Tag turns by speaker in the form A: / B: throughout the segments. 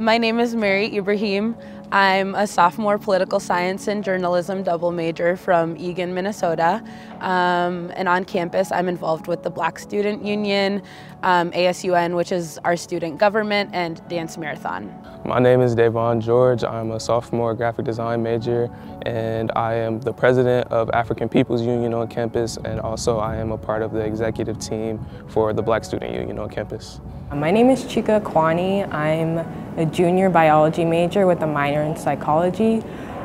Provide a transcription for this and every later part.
A: My name is Meyri Ibrahim. I'm a sophomore political science and journalism double major from Eagan, Minnesota. Um, and on campus, I'm involved with the Black Student Union, um, ASUN, which is our student government, and Dance Marathon.
B: My name is Davon George. I'm a sophomore graphic design major, and I am the president of African People's Union on campus, and also I am a part of the executive team for the Black Student Union on campus.
C: My name is Chika Akwani. I'm a junior biology major with a minor in psychology.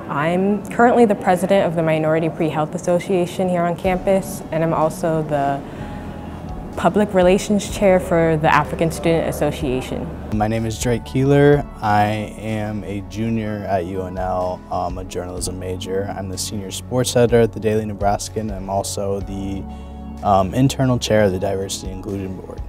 C: I'm currently the president of the Minority Pre-Health Association here on campus, and I'm also the public relations chair for the African Student Association.
D: My name is Drake Keeler. I am a junior at UNL, I'm a journalism major. I'm the senior sports editor at the Daily Nebraskan. I'm also the um, internal chair of the Diversity and Inclusion Board.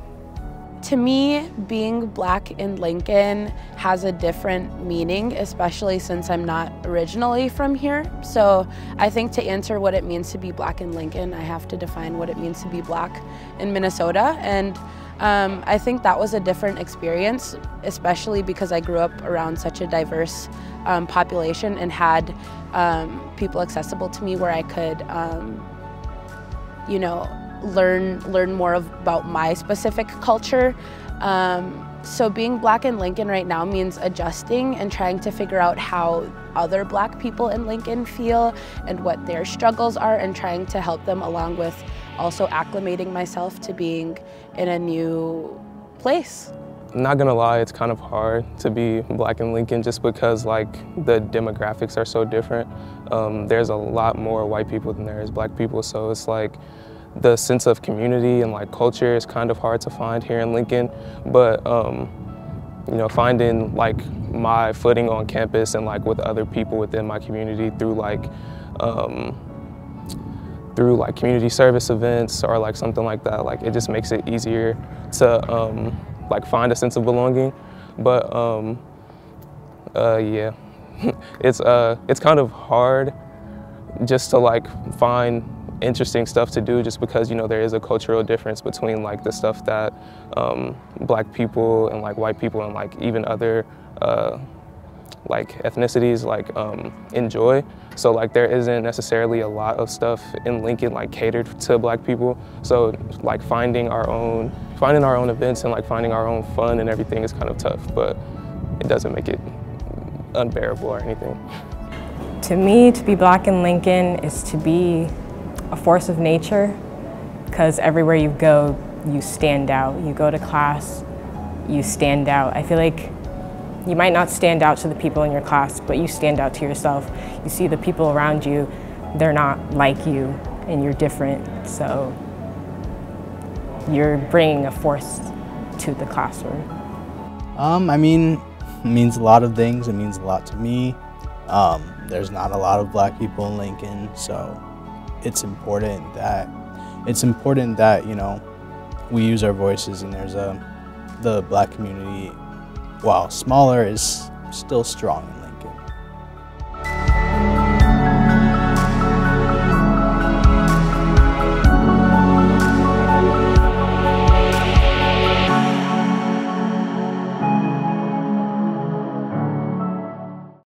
A: To me, being black in Lincoln has a different meaning, especially since I'm not originally from here. So I think to answer what it means to be black in Lincoln, I have to define what it means to be black in Minnesota. And um, I think that was a different experience, especially because I grew up around such a diverse um, population and had um, people accessible to me where I could, um, you know, learn learn more about my specific culture. Um, so being black in Lincoln right now means adjusting and trying to figure out how other black people in Lincoln feel and what their struggles are and trying to help them along with also acclimating myself to being in a new place.
B: Not gonna lie, it's kind of hard to be black in Lincoln just because like the demographics are so different. Um, there's a lot more white people than there is black people, so it's like the sense of community and like culture is kind of hard to find here in Lincoln, but um, you know, finding like my footing on campus and like with other people within my community through like um, through like community service events or like something like that, like it just makes it easier to um, like find a sense of belonging. But um, uh, yeah, it's uh, it's kind of hard just to like find interesting stuff to do just because you know there is a cultural difference between like the stuff that um, black people and like white people and like even other uh, like ethnicities like um, enjoy so like there isn't necessarily a lot of stuff in Lincoln like catered to black people so like finding our own finding our own events and like finding our own fun and everything is kind of tough but it doesn't make it unbearable or anything.
C: To me, to be black in Lincoln is to be a force of nature because everywhere you go, you stand out. You go to class, you stand out. I feel like you might not stand out to the people in your class, but you stand out to yourself. You see the people around you, they're not like you and you're different. So you're bringing a force to the classroom.
D: Um, I mean, it means a lot of things. It means a lot to me. Um, there's not a lot of black people in Lincoln, so it's important that it's important that you know we use our voices and there's a the black community while smaller is still strong